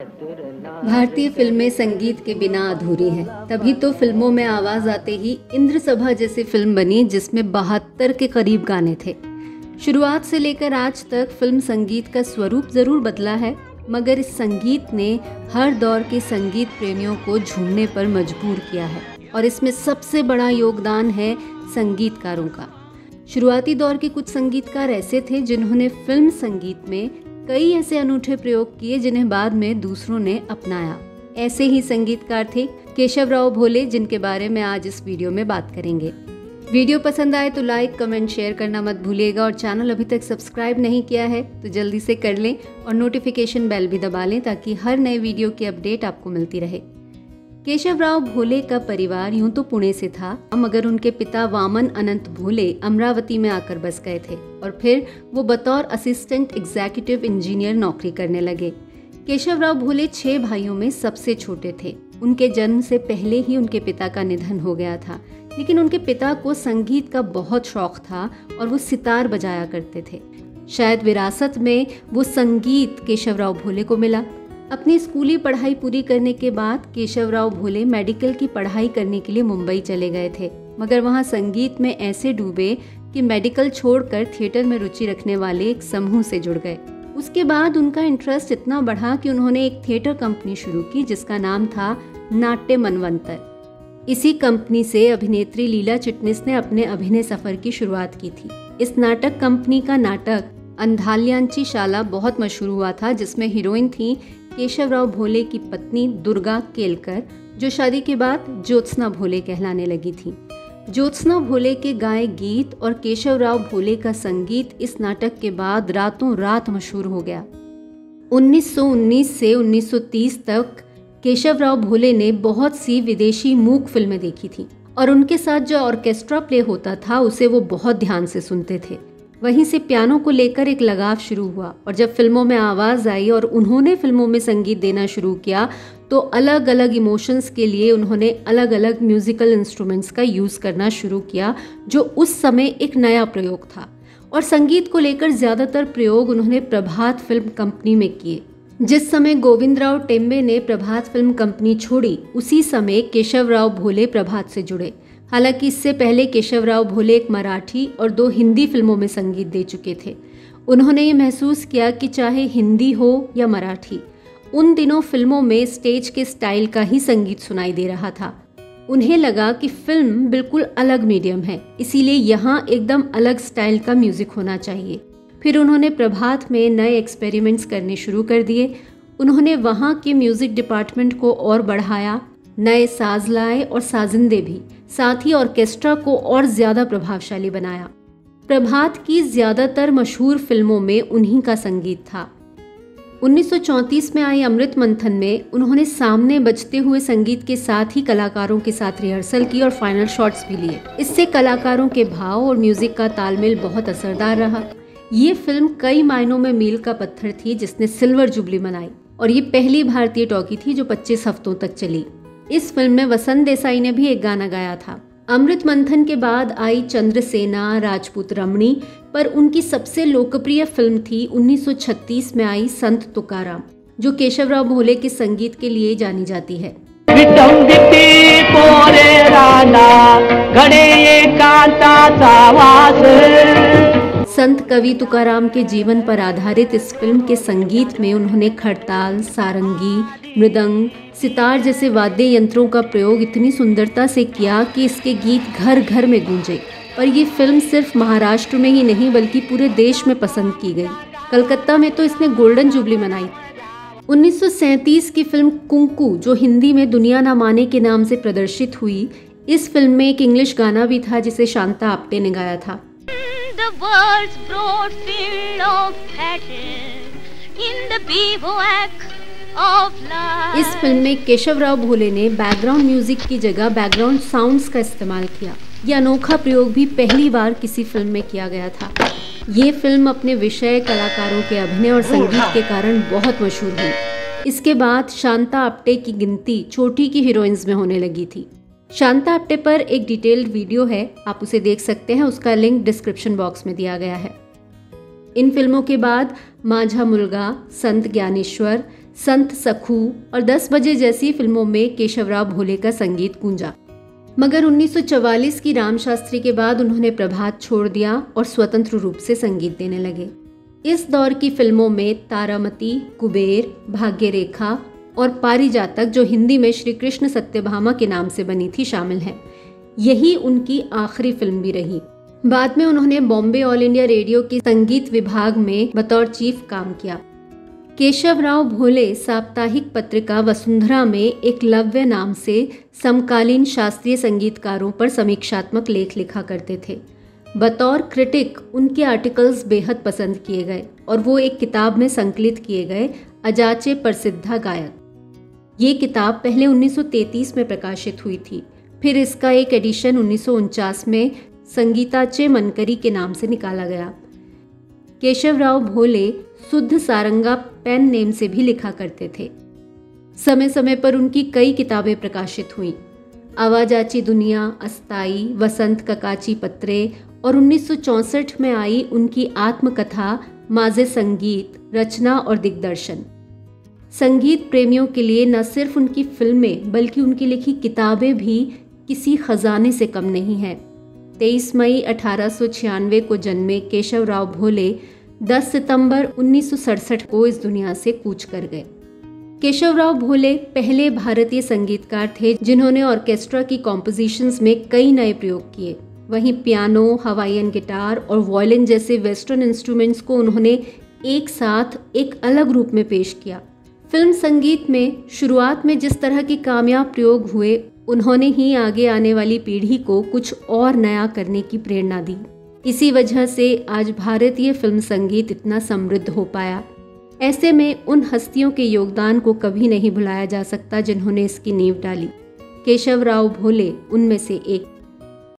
भारतीय फ़िल्में संगीत के बिना अधूरी हैं। तभी तो फ़िल्मों में आवाज़ आते ही इंद्र सभा जैसी फ़िल्म बनी, जिसमें बहत्तर के करीब गाने थे। शुरुआत से लेकर आज तक फ़िल्म संगीत का स्वरूप ज़रूर बदला है, मगर इस संगीत ने हर दौर के संगीत प्रेमियों को झूमने पर मजबूर किया है, और इसमें सबसे बड़ा योगदान है संगीतकारों का। शुरुआती दौर के कुछ संगीतकार ऐसे थे जिन्होंने फ़िल्म संगीत में कई ऐसे अनूठे प्रयोग किए जिन्हें बाद में दूसरों ने अपनाया। ऐसे ही संगीतकार थे केशव राव भोले, जिनके बारे में आज इस वीडियो में बात करेंगे। वीडियो पसंद आए तो लाइक, कमेंट, शेयर करना मत भूलिएगा और चैनल अभी तक सब्सक्राइब नहीं किया है तो जल्दी से कर लें और नोटिफिकेशन बेल भी दबा लें ताकि हर नए वीडियो की अपडेट आपको मिलती रहे। केशव राव भोले का परिवार यूँ तो पुणे से था, मगर उनके पिता वामन अनंत भोले अमरावती में आकर बस गए थे और फिर वो बतौर असिस्टेंट एग्जीक्यूटिव इंजीनियर नौकरी करने लगे। केशव राव भोले छह भाइयों में सबसे छोटे थे। उनके जन्म से पहले ही उनके पिता का निधन हो गया था, लेकिन उनके पिता को संगीत का बहुत शौक था और वो सितार बजाया करते थे। शायद विरासत में वो संगीत केशवराव भोले को मिला। अपनी स्कूली पढ़ाई पूरी करने के बाद केशव राव भोले मेडिकल की पढ़ाई करने के लिए मुंबई चले गए थे। मगर वहाँ संगीत में ऐसे डूबे कि मेडिकल छोड़कर थिएटर में रुचि रखने वाले एक समूह से जुड़ गए। उसके बाद उनका इंटरेस्ट इतना बढ़ा कि उन्होंने एक थिएटर कंपनी शुरू की जिसका नाम था नाट्य मनवंतर। इसी कंपनी से अभिनेत्री लीला चिटनिस ने अपने अभिनय सफ़र की शुरुआत की थी। इस नाटक कंपनी का नाटक अंधालियांची शाला बहुत मशहूर हुआ था, जिसमें हीरोइन थी केशवराव भोले की पत्नी दुर्गा केलकर, जो शादी के बाद ज्योत्सना भोले कहलाने लगी थी। ज्योत्सना भोले के गाए गीत और केशवराव भोले का संगीत इस नाटक के बाद रातों रात मशहूर हो गया। 1919 से 1930 तक केशवराव भोले ने बहुत सी विदेशी मूक फ़िल्में देखी थी, और उनके साथ जो ऑर्केस्ट्रा प्ले होता था, उसे वो बहुत ध्यान से सुनते थे। वहीं से पियानो को लेकर एक लगाव शुरू हुआ और जब फ़िल्मों में आवाज़ आई और उन्होंने फ़िल्मों में संगीत देना शुरू किया तो अलग अलग इमोशंस के लिए उन्होंने अलग अलग म्यूजिकल इंस्ट्रूमेंट्स का यूज़ करना शुरू किया, जो उस समय एक नया प्रयोग था। और संगीत को लेकर ज़्यादातर प्रयोग उन्होंने प्रभात फ़िल्म कंपनी में किए। जिस समय गोविंद राव टेम्बे ने प्रभात फ़िल्म कंपनी छोड़ी, उसी समय केशव राव भोले प्रभात से जुड़े। हालाँकि इससे पहले केशवराव भोले एक मराठी और दो हिंदी फ़िल्मों में संगीत दे चुके थे। उन्होंने ये महसूस किया कि चाहे हिंदी हो या मराठी, उन दिनों फ़िल्मों में स्टेज के स्टाइल का ही संगीत सुनाई दे रहा था। उन्हें लगा कि फ़िल्म बिल्कुल अलग मीडियम है, इसीलिए यहाँ एकदम अलग स्टाइल का म्यूज़िक होना चाहिए। फिर उन्होंने प्रभात में नए एक्सपेरिमेंट्स करने शुरू कर दिए। उन्होंने वहाँ के म्यूज़िक डिपार्टमेंट को और बढ़ाया। नए साज लाए और साजिंदे भी, साथ ही ऑर्केस्ट्रा को और ज़्यादा प्रभावशाली बनाया। प्रभात की ज़्यादातर मशहूर फ़िल्मों में उन्हीं का संगीत था। 1934 में आई अमृत मंथन में उन्होंने सामने बजते हुए संगीत के साथ ही कलाकारों के साथ रिहर्सल की और फाइनल शॉट्स भी लिए। इससे कलाकारों के भाव और म्यूज़िक का तालमेल बहुत असरदार रहा। ये फ़िल्म कई मायनों में मील का पत्थर थी जिसने सिल्वर जुबली मनाई और ये पहली भारतीय टॉकी थी जो 25 हफ्तों तक चली। इस फ़िल्म में वसंत देसाई ने भी एक गाना गाया था। अमृत मंथन के बाद आई चंद्रसेना, राजपूत रमणी, पर उनकी सबसे लोकप्रिय फ़िल्म थी 1936 में आई संत तुकाराम, जो केशवराव भोले के संगीत के लिए जानी जाती है। संत कवि तुकाराम के जीवन पर आधारित इस फ़िल्म के संगीत में उन्होंने खड़ताल, सारंगी, मृदंग, सितार जैसे वाद्य यंत्रों का प्रयोग इतनी सुंदरता से किया कि इसके गीत घर घर में गूंजे। और ये फ़िल्म सिर्फ़ महाराष्ट्र में ही नहीं, बल्कि पूरे देश में पसंद की गई। कलकत्ता में तो इसने गोल्डन जुबली मनाई। 1937 की फ़िल्म कुंकू, जो हिंदी में दुनिया ना माने के नाम से प्रदर्शित हुई, इस फ़िल्म में एक इंग्लिश गाना भी था जिसे शांता आप्टे ने गाया था। World's broad field of passion in the bivouac of life. इस फ़िल्म में केशव राव भोले ने बैकग्राउंड म्यूज़िक की जगह बैकग्राउंड साउंड्स का इस्तेमाल किया। यह अनोखा प्रयोग भी पहली बार किसी फ़िल्म में किया गया था। ये फ़िल्म अपने विषय कलाकारों के अभिनय और संगीत के कारण बहुत मशहूर हुई। इसके बाद शांता आप्टे की गिनती छोटी की हीरोइंस में होने लगी थी। शांता आप्टे पर एक डिटेल्ड वीडियो है, आप उसे देख सकते हैं, उसका लिंक डिस्क्रिप्शन बॉक्स में दिया गया है। इन फ़िल्मों के बाद माझा मुलगा, संत ज्ञानेश्वर, संत सखू और 10 बजे जैसी फ़िल्मों में केशवराव भोले का संगीत गूंजा। मगर 1944 की राम शास्त्री के बाद उन्होंने प्रभात छोड़ दिया और स्वतंत्र रूप से संगीत देने लगे। इस दौर की फ़िल्मों में तारामती, कुबेर भाग्य रेखा और पारिजातक जो हिंदी में श्री कृष्ण सत्यभामा के नाम से बनी थी शामिल है। यही उनकी आखिरी फ़िल्म भी रही। बाद में उन्होंने बॉम्बे ऑल इंडिया रेडियो के संगीत विभाग में बतौर चीफ काम किया। केशव राव भोले साप्ताहिक पत्रिका वसुंधरा में एक लव्य नाम से समकालीन शास्त्रीय संगीतकारों पर समीक्षात्मक लेख लिखा करते थे। बतौर क्रिटिक उनके आर्टिकल्स बेहद पसंद किए गए और वो एक किताब में संकलित किए गए अजाचे प्रसिद्धा गायक। ये किताब पहले 1933 में प्रकाशित हुई थी, फिर इसका एक एडिशन उन्नीस सौ उनचास में संगीताचे मनकरी के नाम से निकाला गया। केशवराव भोले शुद्ध सारंगा पेन नेम से भी लिखा करते थे। समय समय पर उनकी कई किताबें प्रकाशित हुईं। आवाजाची दुनिया अस्ताई वसंत ककाची पत्रे और 1964 में आई उनकी आत्मकथा, माजे संगीत, रचना और दिग्दर्शन। संगीत प्रेमियों के लिए न सिर्फ़ उनकी फ़िल्में, बल्कि उनकी लिखी किताबें भी किसी खजाने से कम नहीं है। 23 मई अठारह सौ छियानवे को जन्मे केशव राव भोले 10 सितंबर उन्नीस सौ सड़सठ को इस दुनिया से कूच कर गए। केशवराव भोले पहले भारतीय संगीतकार थे, जिन्होंने ऑर्केस्ट्रा की कॉम्पोजिशंस में कई नए प्रयोग किए। वहीं पियानो, हवाईयन गिटार और वॉयलिन जैसे वेस्टर्न इंस्ट्रूमेंट्स को उन्होंने एक साथ एक अलग रूप में पेश किया। फ़िल्म संगीत में, शुरुआत में जिस तरह के कामयाब प्रयोग हुए, उन्होंने ही आगे आने वाली पीढ़ी को कुछ और नया करने की प्रेरणा दी। इसी वजह से आज भारतीय फ़िल्म संगीत इतना समृद्ध हो पाया। ऐसे में उन हस्तियों के योगदान को कभी नहीं भुलाया जा सकता जिन्होंने इसकी नींव डाली। केशव राव भोले, उनमें से एक।